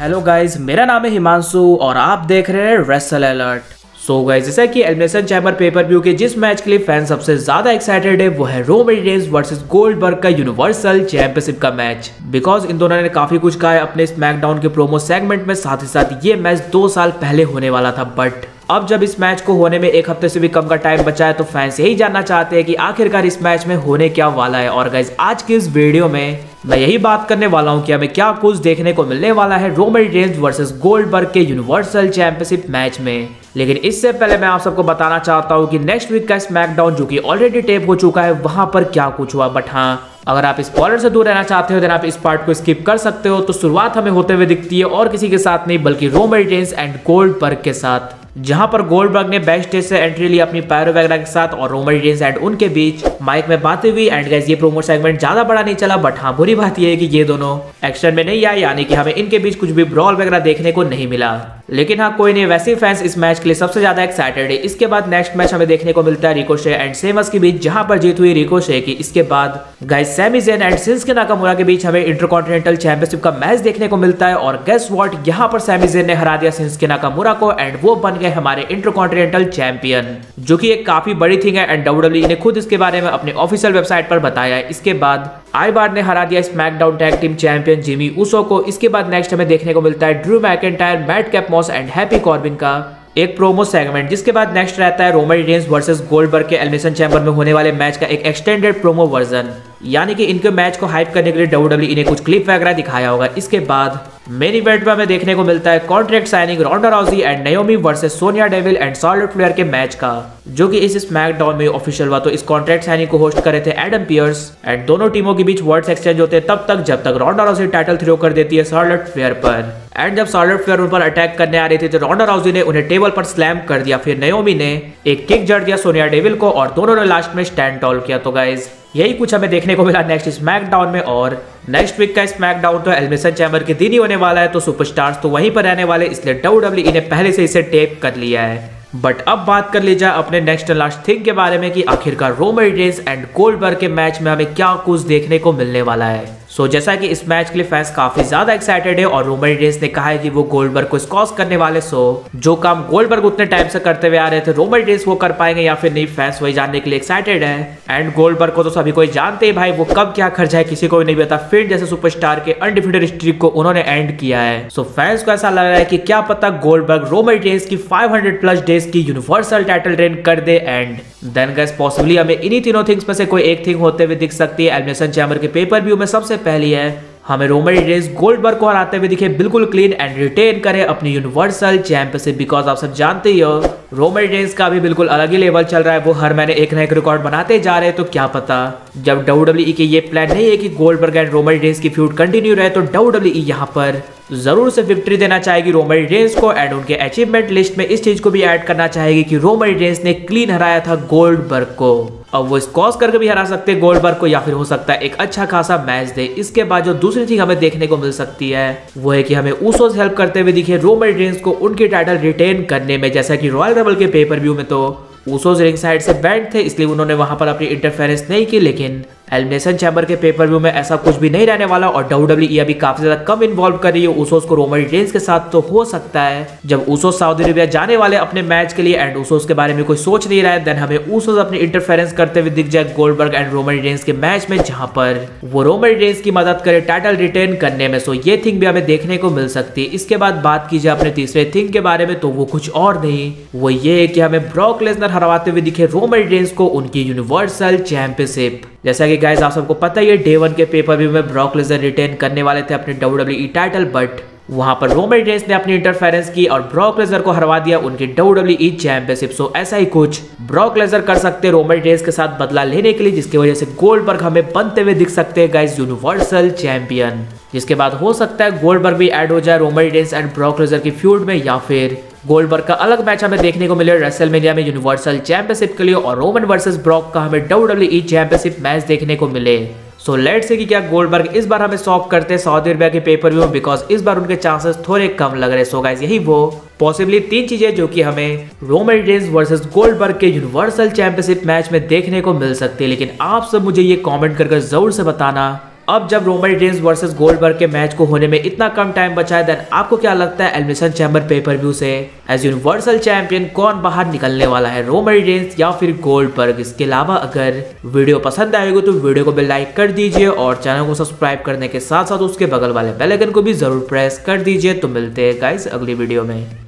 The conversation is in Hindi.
हेलो गाइज़ मेरा नाम है हिमांशु और आप देख रहे हैं रेसल अलर्ट सो गाइस जैसा कि एलिमिनेशन चैम्बर पेपर व्यू के जिस मैच के लिए फ़ैन सबसे ज़्यादा एक्साइटेड है, वो है रोमन वर्सेज वर्सेस गोल्डबर्ग का यूनिवर्सल चैंपियनशिप का मैच बिकॉज़ इन दोनों ने काफ़ी कुछ कहा है अपने स्मैकडाउन के प्रोमो सेगमेंट में, साथ ही साथ ये मैच दो साल पहले होने वाला था बट अब जब इस मैच को होने में एक हफ़्ते से भी कम का टाइम बचा है तो फैंस यही जानना चाहते हैं कि आखिरकार इस मैच में होने क्या वाला है। और गाइज़ आज के इस वीडियो में मैं यही बात करने वाला हूँ कि हमें क्या कुछ देखने को मिलने वाला है रोमन रेंज वर्सेस गोल्डबर्ग के यूनिवर्सल चैंपियनशिप मैच में। लेकिन इससे पहले मैं आप सबको बताना चाहता हूँ कि नेक्स्ट वीक का स्मैकडाउन जो कि ऑलरेडी टेप हो चुका है, वहाँ पर क्या कुछ हुआ? बट हाँ अगर आप इस स्पॉलर से दूर रहना चाहते हो देन आप इस पार्ट को स्किप कर सकते हो। तो शुरुआत हमें होते हुए दिखती है, और किसी के साथ नहीं, बल्कि रोमन रेंज एंड गोल्डबर्ग के साथ। जहाँ पर गोल्डबर्ग ने बैक स्टेज से एंट्री ली अपनी पैरो वगैरह के साथ और रोमन रेंस एंड उनके बीच माइक में बातें हुई। एंड गैस ये प्रोमो सेगमेंट ज़्यादा बड़ा नहीं चला बट हाँ बुरी बात यह है कि ये दोनों एक्शन में नहीं आए, यानी कि हमें इनके बीच कुछ भी ब्रॉल वगैरह देखने को नहीं मिला। लेकिन हाँ कोई नहीं, वैसे फैंस इस मैच के लिए सबसे ज़्यादा एक्साइटेड है। इसके बाद नेक्स्ट मैच हमें देखने को मिलता है रिकोशे एंड सेमस के बीच, जहाँ पर जीत हुई रिकोशे की। इसके बाद guys Sami Zayn and Shinsuke Nakamura के बीच हमें इंटरकॉन्टिनेंटल चैंपियनशिप का मैच देखने को मिलता है और गेस वॉट यहाँ पर सैमी जेन ने हरा दिया सिंस के नाकामुरा को एंड वो बन गए हमारे इंटरकॉन्टिनेंटल चैंपियन जो की एक काफ़ी बड़ी थिंग है एंड डब्ल्यू ने खुद इसके बारे में अपने ऑफिशियल वेबसाइट पर बताया इसके बाद आई बार ने हरा दिया SmackDown tag team champion Jimmy Uso को। इसके बाद नेक्स्ट हमें देखने को मिलता है Drew McIntyre Matt Capmos and Happy Corbin का एक प्रोमो सेगमेंट जिसके बाद नेक्स्ट रहता है रोमन रेंस वर्सेस गोल्डबर्ग के एलिमिनेशन चैम्बर में होने वाले मैच का एक एक्सटेंडेड प्रोमो वर्जन यानी कि इनके मैच को हाइप करने के लिए डब्ल्यू ने कुछ क्लिप वगैरह दिखाया होगा। इसके बाद मेन इवेंट में हमें देखने को मिलता है contract signing Ronda Rousey and Naomi versus Sonya Deville and Charlotte Flair के मैच का, जो कि इस स्मैकडाउन में ऑफिशियल हुआ। तो इस कॉन्ट्रैक्ट साइनिंग को होस्ट करे थे एडम पियर्स एंड दोनों टीमों के बीच वर्ड्स एक्सचेंज होते हैं। तब तक जब तक रोंडा राउजी टाइटल थ्रो कर देती है सार्लेट फ्लेयर पर। एंड जब सार्लेट फ्लेयर उन पर अटैक करने आ रही थी तो रोंडा राउजी ने उन्हें टेबल पर स्लैम कर दिया। फिर नयोमी ने एक किक जड़ दिया सोनिया डेविल को और दोनों ने लास्ट में स्टैंड टॉल किया। तो गाइज़ यही कुछ हमें देखने को मिला नेक्स्ट स्मैकडाउन में। और नेक्स्ट वीक का स्मैकडाउन तो एलिमिनेशन चैम्बर के दिन ही होने वाला है तो सुपरस्टार्स तो वहीं पर रहने वाले, इसलिए डब्ल्यू ने पहले से इसे टेप कर लिया है। बट अब बात कर ली जाए अपने नेक्स्ट लास्ट थिंग के बारे में कि आखिरकार रोमन रेंस एंड गोल्डबर्ग के मैच में हमें क्या कुछ देखने को मिलने वाला है। सो so, जैसा कि इस मैच के लिए फैंस काफ़ी ज़्यादा एक्साइटेड है और रोमन रेंस ने कहा है कि वो गोल्डबर्ग को स्कॉस करने वाले सो जो काम गोल्डबर्ग उतने टाइम से करते हुए आ रहे थे रोमन रेंस वो कर पाएँगे या फिर नहीं फैंस वही जानने के लिए एक्साइटेड है। एंड गोल्डबर्ग को तो सभी कोई जानते हैं भाई वो कब क्या खर्चा है किसी को भी नहीं पता। फिर जैसे सुपरस्टार के अनडिफिटेड स्ट्रीक को उन्होंने एंड किया है। सो फैंस को ऐसा लग रहा है कि क्या पता गोल्डबर्ग रोमन रेंस की 500 प्लस डेज़ की यूनिवर्सल टाइटल रेन कर दे। एंड देन गैस पॉसिबली हमें इन्हीं तीनों थिंग्स में से कोई एक थिंग होते हुए दिख सकती है। एडमिशन चैम्बर के पेपर व्यू में सबसे पहली है हमें रोमन रेस गोल्ड गोल्डबर्ग को हराते हुए दिखे। बिल्कुल क्लीन एंड रिटेन करे अपनी यूनिवर्सल चैंपियनशिप बिकॉज़ आप सब जानते ही हो रोमन रेंस का भी बिल्कुल अलग ही लेवल चल रहा है। वो हर महीने एक ना एक रिकॉर्ड बनाते जा रहे हैं तो क्या पता? जब डब्ल्यू e के ये प्लान नहीं है कि गोल्डबर्ग एंड रोमन रेंस की फ्यूड कंटिन्यू रहे तो डब्ल्यू e यहाँ पर ज़रूर से विक्ट्री देना चाहेगी रोमन रेंस को एंड उनके अचीवमेंट लिस्ट में इस चीज़ को भी ऐड करना चाहेगी कि रोमन रेंस ने क्लीन हराया था गोल्डबर्ग को। अब वो स्कॉस करके भी हरा सकते हैं गोल्डबर्ग को या फिर हो सकता है एक अच्छा खासा मैच दे। इसके बाद जो दूसरी चीज़ हमें देखने को मिल सकती है, वो है कि हमें उसोस हेल्प करते हुए दिखे रोमन रेंस को उनके टाइटल रिटेन करने में, जैसा कि रॉयल रबल के पेपर व्यू में तो ऊसोस रिंग साइड से बैंड थे, इसलिए उन्होंने वहाँ पर अपनी इंटरफेरेंस नहीं की, लेकिन एलिमिनेशन चैम्बर के पेपर व्यू में ऐसा कुछ भी नहीं रहने वाला और डब्ल्यू अभी काफ़ी ज़्यादा कम इन्वॉल्व कर रही है ऊसोस को रोमन रेंज के साथ तो हो सकता है जब ऊसोस सऊदी अरेबिया जाने वाले अपने मैच के लिए एंड ऊसोस के बारे में कोई सोच नहीं रहा है देन हमें ऊसोस अपनी इंटरफेरेंस करते हुए दिख जाए गोल्डबर्ग एंड रोमन रेंज के मैच में, जहाँ पर वो रोमन रेंज की मदद करे टाइटल रिटेन करने में। सो ये थिंग भी हमें देखने को मिल सकती है। इसके बाद बात की जाए अपने तीसरे थिंग के बारे में तो वो कुछ और नहीं। वो ये है कि हमें ब्रॉक लेजनर हरवाते हुए दिखे रोमन रेंज को उनकी यूनिवर्सल चैंपियनशिप जैसा कि गाइज़ आप सबको पता ही है डे वन के पेपर व्यू में ब्रॉक लेजर रिटेन करने वाले थे अपने डब्ल्यू डब्ल्यू टाइटल बट वहाँ पर रोमन रेंस ने अपनी इंटरफेरेंस की और ब्रॉक लेजर को हरवा दिया उनकी डब्ल्यू डब्ल्यू चैंपियनशिप सो ऐसा ही कुछ ब्रॉक लेजर कर सकते रोमन रेंस के साथ बदला लेने के लिए, जिसकी वजह से गोल्ड गोल्डबर्ग हमें बनते हुए दिख सकते हैं गाइज़ यूनिवर्सल चैंपियन जिसके बाद हो सकता है गोल्डबर्ग भी ऐड हो जाए Roman Reigns and Brock Lesnar की फ्यूड में, या फिर गोल्डबर्ग का अलग मैच हमें देखने को मिले। रेसलमेनिया में यूनिवर्सल चैंपियनशिप के लिए और रोमन वर्सेस ब्रॉक का हमें डब्ल्यूडब्ल्यूई चैंपियनशिप मैच देखने को मिले। सो लेट से कि क्या गोल्डबर्ग इस बार हमें सॉक करते हैं सऊदी अरबिया के पेपर व्यू बिकॉज़ इस बार उनके चांसेस थोड़े कम लग रहे सो गाइस यही वो। पॉसिबली तीन चीज़ें जो कि हमें रोमन रेंज वर्सेस गोल्डबर्ग के यूनिवर्सल चैंपियनशिप मैच में देखने को मिल सकती है। लेकिन आप सब मुझे ये कॉमेंट करके ज़रूर से बताना। अब जब रोमन रेंस वर्सेस गोल्डबर्ग के मैच को होने में इतना कम टाइम बचा है देन आपको क्या लगता है elimination chamber pay per view से? एज यूनिवर्सल चैंपियन कौन बाहर निकलने वाला है रोमन रेंस या फिर गोल्डबर्ग इसके अलावा अगर वीडियो पसंद आएगी तो वीडियो को भी लाइक कर दीजिए और चैनल को सब्सक्राइब करने के साथ साथ उसके बगल वाले बेल को भी ज़रूर प्रेस कर दीजिए। तो मिलते हैं गाइस अगली वीडियो में।